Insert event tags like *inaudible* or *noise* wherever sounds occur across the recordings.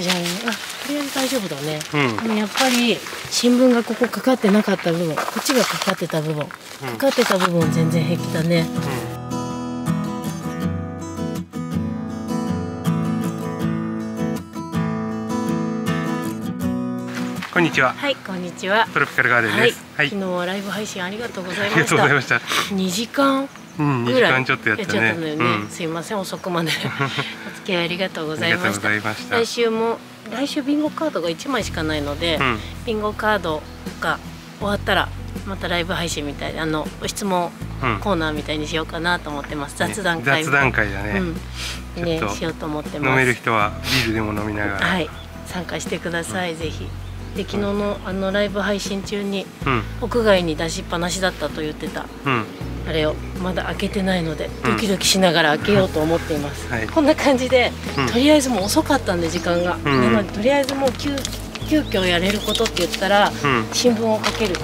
じゃんあとりあえず大丈夫だね、うん。でもやっぱり新聞がここかかってなかった部分こっちがかかってた部分、かかってた部分全然平気だね。こんにちは。はいこんにちは。トロピカルガーデンはい、です。はい、昨日はライブ配信ありがとうございありがとうましたございました。2時間うん。2ぐらい。時間ちょっとやったね。ちゃったのよね、うん。すいません遅くまで。*laughs* お付き合いありがとうございました。来週も来週ビンゴカードが1枚しかないので、うん。ビンゴカードが終わったらまたライブ配信みたいであの質問うん。コーナーみたいにしようかなと思ってます。雑談会雑談会だね、うん、ねしようと思ってます。飲める人はビールでも飲みながら、はい。参加してください、ぜひ。で昨日のあのライブ配信中にうん。屋外に出しっぱなしだったと言ってた。うんあれをまだ開けてないのでうん。ドキドキしながら開けようと思っています、はい。こんな感じで、うん。とりあえずもう遅かったんで時間が、うん。なのでとりあえずもう急急遽やれることって言ったら、うん。新聞をかける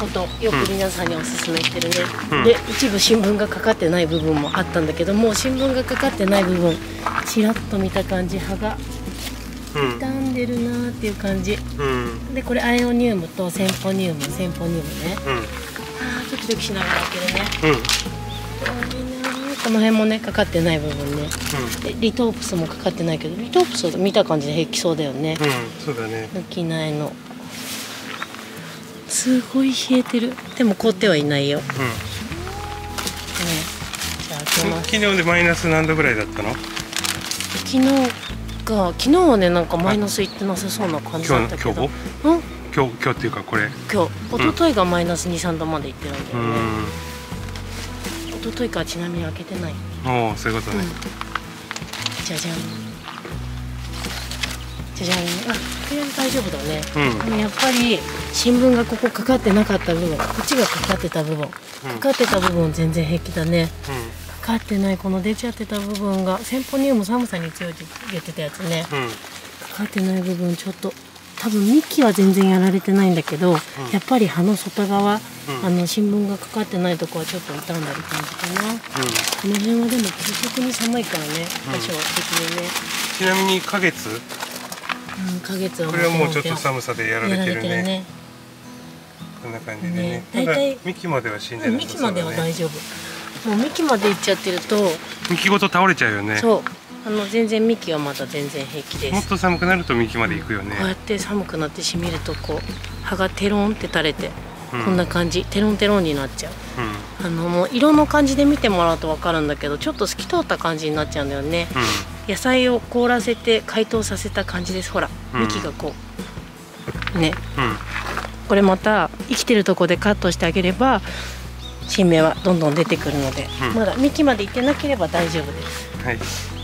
ことよく皆さんにお勧めしてるね、うん。で一部新聞がかかってない部分もあったんだけどもう新聞がかかってない部分ちらっと見た感じ葉がうん。傷んでるなーっていう感じ。うん。でこれアイオニウムとセンポニウムセンポニウムね。うんドキしながら開けるね。うん。この辺もねかかってない部分ね。でリトープスもかかってないけどリトープス見た感じで平気そうだよね。うんそうだね。抜きないの。すごい冷えてる。でも凍ってはいないよ、ね、うじゃあ開けんます。昨日でマイナス何度ぐらいだったの？昨日が昨日はねなんかマイナスいってなさそうな感じだ今ったけど。日今日うん今日今日っていうかこれ。今日。一昨日がマイナス23度までいってるんだうよね、ん。一昨日からちなみに開けてない、おおそういうことね、じゃじゃん。じゃじゃん。あとりあえず大丈夫だね、うん。でもやっぱり新聞がここかかってなかった部分。こっちがかかってた部分。かかってた部分全然平気だね。かかってないこの出ちゃってた部分がセンポニウム寒さに強いって言ってたやつねうん。うんかかってない部分ちょっと多分幹は全然やられてないんだけど、やっぱり葉の外側、うん。あの新聞がかかってないとこはちょっと傷んだり感じかな。この辺はでも急速に寒いからねうん。場所的にね、ちなみに花月？うん、花月はこれはもうちょっと寒さでやられてるね。ね。こんな感じでね。ねただ大体幹までは死んでうんなさそうだ幹までは大ね丈夫。もう幹まで行っちゃってると、幹ごと倒れちゃうよね。そうあの全然幹はまだ全然平気です。もっと寒くなると幹まで行くよね。こうやって寒くなってしみるとこう葉がテロンって垂れて、うん。こんな感じ。テロンテロンになっちゃう。うん。あのもう色の感じで見てもらうと分かるんだけどちょっと透き通った感じになっちゃうんだよね。野菜を凍らせて解凍させた感じです。ほらうん。幹がこう。ね。うんうん。これまた生きてるとこでカットしてあげれば新芽はどんどん出てくるので、うん。まだ幹まで行ってなければ大丈夫です。はい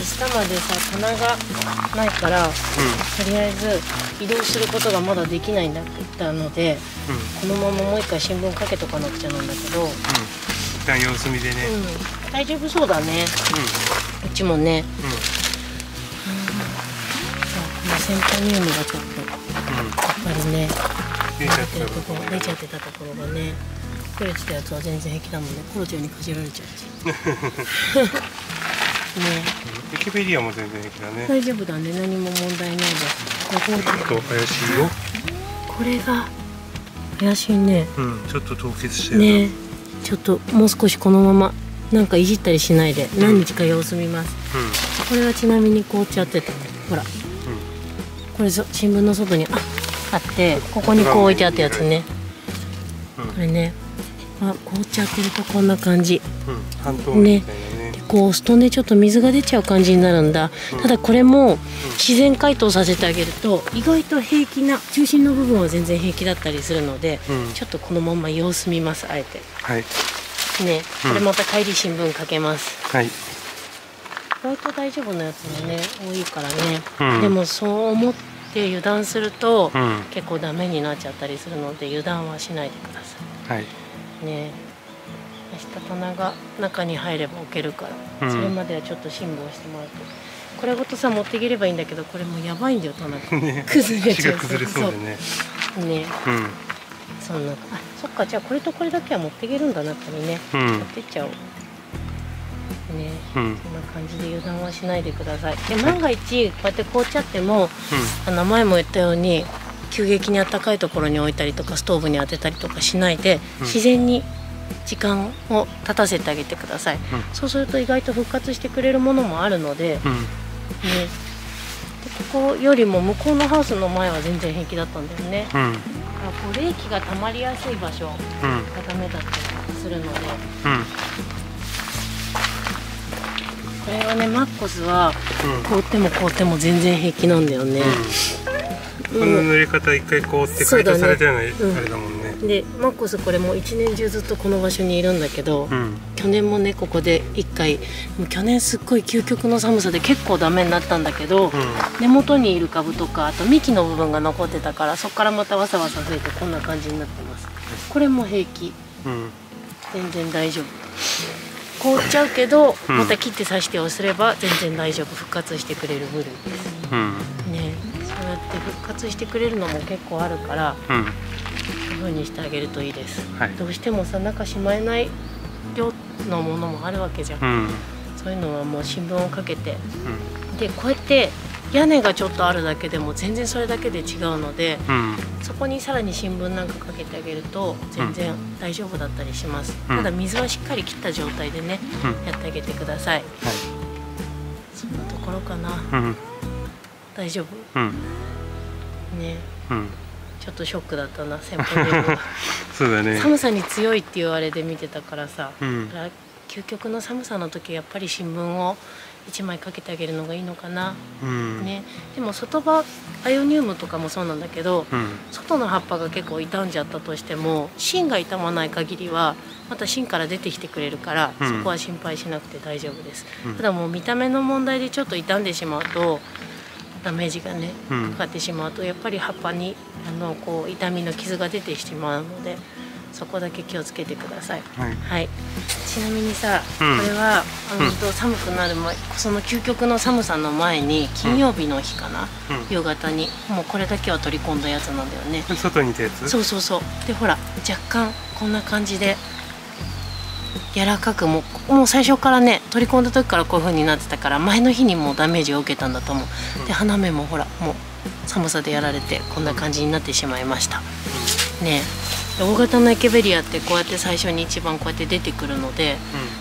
明日までさ棚がないからとりあえず移動することがまだできないんだったのでうん。うんこのままもう一回新聞かけとかなくちゃなんだけど、うん、一旦様子見でね。大丈夫そうだね。うちもね。うん。このセンタニウムがちょっとやっぱりね出ちゃっ出てるところ出ちゃってたところがね隠れてたやつは全然平気だもんね。コロちゃんにかじられちゃうし *laughs* ウィキペディアも全然平気だね。大丈夫だね。何も問題ないですちょっと怪しいよ。これが怪しいね。うん。ちょっと凍結してる。ね。ちょっともう少しこのままなんかいじったりしないで何日か様子見ます、これはちなみに凍っちゃってた。ほら。これぞ新聞の外にああってここにこう置いてあったやつね。うん。うんこれね。あ凍っちゃってるとこんな感じ。うん。半透明みたいなねこう押すとねちょっと水が出ちゃう感じになるんだ、ただこれも自然解凍させてあげると意外と平気な中心の部分は全然平気だったりするので、うん。ちょっとこのまま様子見ますあえて。はい。ねうん。これまた帰り新聞かけます、はい。意外と大丈夫なやつもね多いからね、うん。でもそう思って油断すると、うん。結構ダメになっちゃったりするので油断はしないでくださはいい。ね明日棚が中に入れば置けるから、うん。それまではちょっと辛抱してもらうとこれごとさ持っていければいいんだけどこれもうやばいんだよ棚が。*laughs* ね。崩れちゃう崩れそうでね。ねう。んそんな。あそっか。じゃあこれとこれだけは持っていけるんだなやっぱりね。うん。持ってっちゃおう。ね。うん。そんな感じで油断はしないでください。で万が一こうやって凍っちゃってもあの前も言ったように急激に暖かいところに置いたりとかストーブに当てたりとかしないで、うん。自然に時間を経たせてあげてください、ん。そうすると意外と復活してくれるものもあるので,、ね、うん。うんでここよりも向こうのハウスの前は全然平気だったんだよね。うん。だからこう冷気が溜まりやすい場所がうん。ダメだったりするので。うん。これはねマッコスは凍っても凍っても全然平気なんだよね、この塗り方一回凍って解凍されたようなそうだね。うん。あれだもんねでマッコスこれもう一年中ずっとこの場所にいるんだけど、うん。去年もねここで一回もう去年すっごい究極の寒さで結構ダメになったんだけど、うん。根元にいる株とかあと幹の部分が残ってたからそこからまたわさわさ増えてこんな感じになってます。これも平気。うん。全然大丈夫。凍っちゃうけど、うん。また切って刺してをすれば全然大丈夫。復活してくれる部類です。うん。ね。そうやって復活してくれるのも結構あるから風にしてあげるといいです、はい。どうしてもさ中しまえない量のものもあるわけじゃん、うん。そういうのはもう新聞をかけて。うん。でこうやって屋根がちょっとあるだけでも全然それだけで違うのでうん。そこにさらに新聞なんかかけてあげると全然大丈夫だったりします、うん。ただ水はしっかり切った状態でねうん。やってあげてください。はい。そんなところかな。うん。大丈夫？うん。ね。うんちょっとショックだったな先輩 *laughs* そうだね。寒さに強いっていうあれで見てたからさ、うん。だから究極の寒さの時やっぱり新聞を1枚かけてあげるのがいいのかな、うん。ね。でも外葉アイオニウムとかもそうなんだけどうん。外の葉っぱが結構傷んじゃったとしても芯が傷まない限りはまた芯から出てきてくれるから、うん。そこは心配しなくて大丈夫です、うん。ただもう見た目の問題でちょっと傷んでしまうとダメージがねうん。かかってしまうとやっぱり葉っぱにあのこう痛みの傷が出てしまうのでそこだけ気をつけてください。はい。はい、ちなみにさ、うん。これはあの、うんと寒くなる前その究極の寒さの前に金曜日の日かな、うん。夕方に。もうこれだけは取り込んだやつなんだよね。外にいたやつ？そうそうそう。でほら若干こんな感じで柔らかくもうもう最初からね取り込んだ時からこういう風になってたから前の日にもうダメージを受けたんだと思う、で花芽もほらもう寒さでやられてこんな感じになってしまいました。ねえ。大型のエケベリアってこうやって最初に一番こうやって出てくるので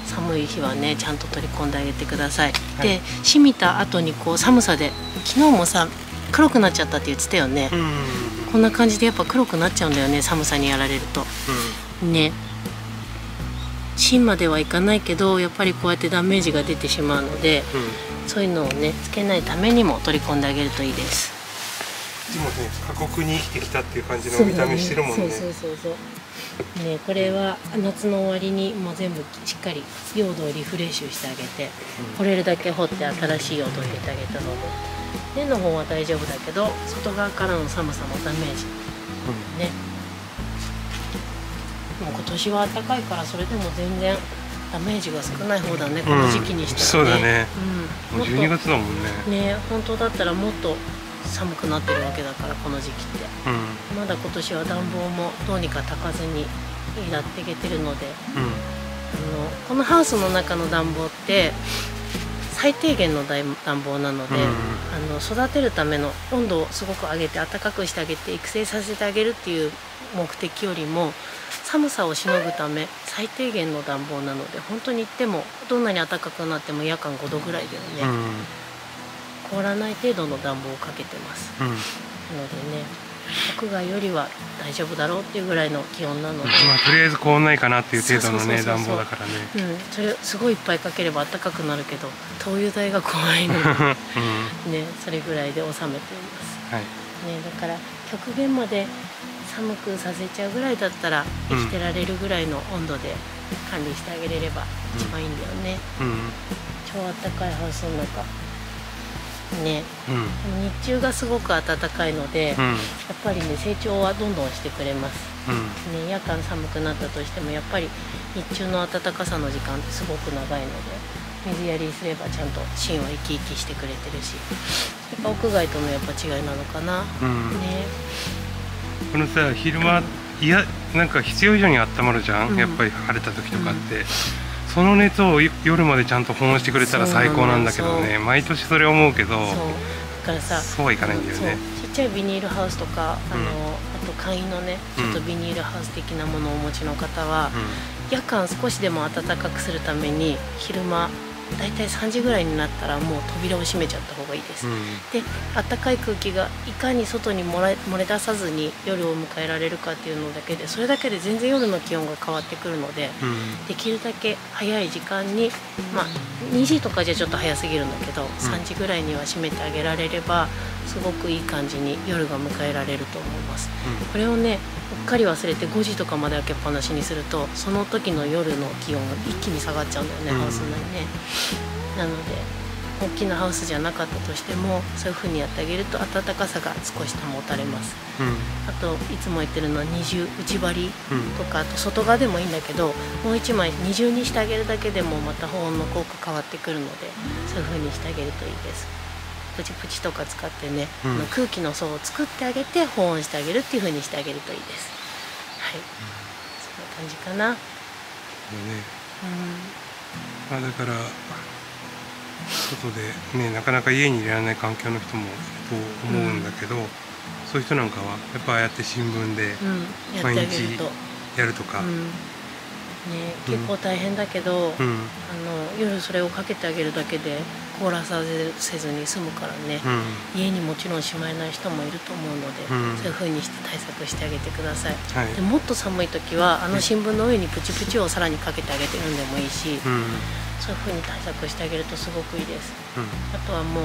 寒い日はねちゃんと取り込んであげてください、はい。で染みた後にこう寒さで昨日もさ黒くなっちゃったって言ってたよね、うん。うんこんな感じでやっぱ黒くなっちゃうんだよね寒さにやられると。ね。芯まではいかないけどやっぱりこうやってダメージが出てしまうのでうん。そういうのをねつけないためにも取り込んであげるといいですでもね過酷に生きてきたっていう感じの見た目してるもんね。そうそうそうそう。ねこれは夏の終わりにもう全部しっかり用土をリフレッシュしてあげて掘れるだけ掘って新しい用土を入れてあげたので根の方は大丈夫だけど外側からの寒さのダメージ。ね。もう今年は暖かいからそれでも全然ダメージが少ない方だねこの時期にしてはね、そうだね。うん、もうもっ12月だもんね。とね本当だったらもっと寒くなってるわけだからこの時期って。うん。まだ今年は暖房もどうにか炊かずにやっていけてるのであのこのハウスの中の暖房って最低限の暖暖房なので、うんあの育てるための温度をすごく上げて暖かくしてあげて育成させてあげるっていう目的よりも寒さをしのぐため最低限の暖房なので本当に言ってもどんなに暖かくなっても夜間5度ぐらいだよね、うん凍らない程度の暖房をかけてます。うん。なのでね屋外よりは大丈夫だろうっていうぐらいの気温なので、まあとりあえず凍んないかなっていう程度のね暖房だからね。うん、それすごいいっぱいかければ暖かくなるけど灯油代が怖いのうん。で *laughs* ねそれぐらいで収めています、はい。ね、だから極限まで寒くさせちゃうぐらいだったら生きてられるぐらいの温度で管理してあげれれば一番いいんだよね、うん。超暖かいハウスの中ね日中がすごく暖かいので、うん。やっぱりね成長はどんどんしてくれます。うん。ね、夜間寒くなったとしてもやっぱり日中の暖かさの時間ってすごく長いので水やりすればちゃんと芯は生き生きしてくれてるしやっぱ屋外とのやっぱ違いなのかな、うん。ね。このさ昼間いやなんか必要以上に温まるじゃん、うん。やっぱり晴れた時とかって、そその熱を夜までちゃんと保温してくれたら最高なんだけどね。毎年それ思うけどそう。だからさそうはいかないんだよね。ちっちゃいビニールハウスとか、あのあと簡易のねちょっとビニールハウス的なものをお持ちの方は、夜間少しでも暖かくするために昼間大体3時ぐらいになったらもう扉を閉めちゃった方がいいです、うん、で暖かい空気がいかに外に漏れ漏れ出さずに夜を迎えられるかっていうのだけでそれだけで全然夜の気温が変わってくるので、うん、できるだけ早い時間にまあ2時とかじゃちょっと早すぎるんだけど、うん、3時ぐらいには閉めてあげられればすごくいい感じに夜が迎えられると思います、これをねうっかり忘れて5時とかまで開けっぱなしにするとその時の夜の気温が一気に下がっちゃうんだよね、ハウス内ね。なので大きなハウスじゃなかったとしてもそういう風にやってあげると暖かさが少し保たれます、うん、あといつも言ってるのは二重内張りとか、あと外側でもいいんだけどもう1枚二重にしてあげるだけでもまた保温の効果変わってくるのでそういう風にしてあげるといいですプチプチとか使ってね、うん、の空気の層を作ってあげて保温してあげるっていう風にしてあげるといいです。はい、そんな感じかな、ね、うん、まあだから外でねなかなか家にいられない環境の人もいると思うんだけど、うん、そういう人なんかはやっぱああやって新聞で毎日やるとか、うん。ね、結構大変だけど、うん、あの夜それをかけてあげるだけで凍らさせずに済むからね、うん、家にもちろんしまえない人もいると思うので、うん、そういうふうにして対策してあげてください、はい、でもっと寒い時はあの新聞の上にプチプチをさらにかけてあげてるんでもいいし、そういうふうに対策してあげるとすごくいいです、あとはもう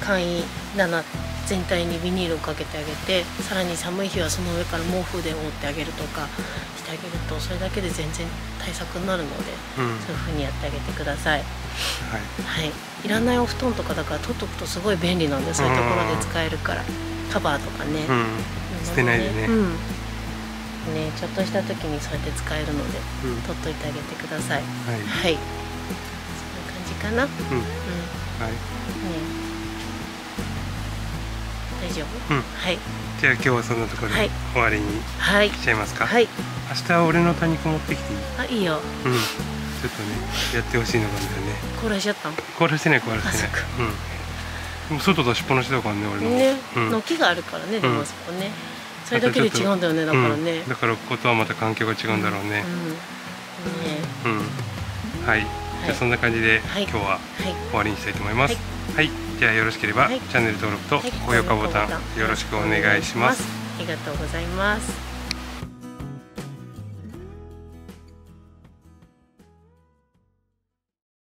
簡易7全体にビニールをかけてあげてさらに寒い日はその上から毛布で覆ってあげるとかしてあげるとそれだけで全然対策になるので、うん、そういう風にやってあげてください、はい、はい、いらないお布団とかだから取っとくとすごい便利なんでそういうところで使えるから。カバーとかね、うん、捨てないでね、うん、ねちょっとした時にそうやって使えるので、取っといてあげてください。はい、はい、そんな感じかな。うん、はい。ね大丈夫、うん、はい。じゃあ今日はそんなところで終わりにしちゃいますか？はい。明日は俺の多肉持ってきていい？あいいよ。うん。ちょっとねやってほしいのがあるんだよね。凍らしちゃったの？凍らしてない凍らしてない。うん。外出しっぱなしだからね俺のね、うん、の木があるからねでもそこね、それだけで違うんだよねだから。ね、だからこことはまた環境が違うんだろうね。うん、うん、はい、じゃあそんな感じで、今日は終わりにしたいと思います。はいじゃあよろしければ、チャンネル登録と高評価ボタンよろしくお願いします。ありがとうございます